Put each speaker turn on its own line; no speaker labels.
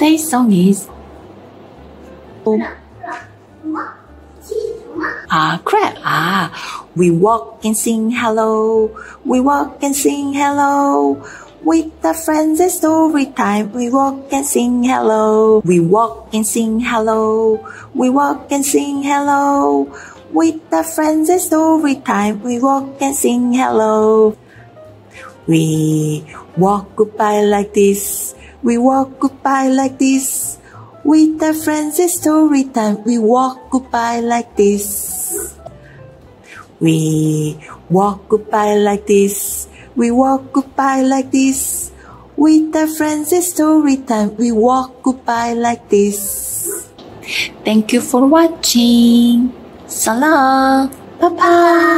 Today's song is Ah, crab. Ah, we walk and sing hello. We walk and sing hello. With the friends it's story time. We walk and sing hello. We walk and sing hello. We walk and sing hello. With the friends it's story time. We walk and sing hello. We walk goodbye like this. We walk goodbye like this. With the friends it's story time. We walk goodbye like this. We walk goodbye like this. We walk goodbye like this. With the friends it's story time. We walk goodbye like this. Thank you for watching. Salam. Bye bye.